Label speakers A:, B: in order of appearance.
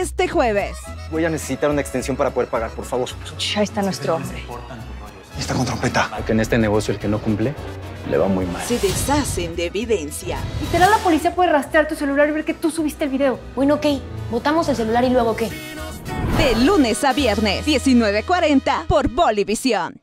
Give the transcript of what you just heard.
A: este jueves.
B: Voy a necesitar una extensión para poder pagar, por favor.
C: Ya está nuestro hombre.
D: Está con trompeta.
E: Ah, que en este negocio el que no cumple le va muy mal.
A: Se deshacen de evidencia.
C: Literal, la policía puede rastrear tu celular y ver que tú subiste el video.
F: Bueno, ok. Botamos el celular y luego qué.
A: De lunes a viernes, 19.40 por Bolivisión.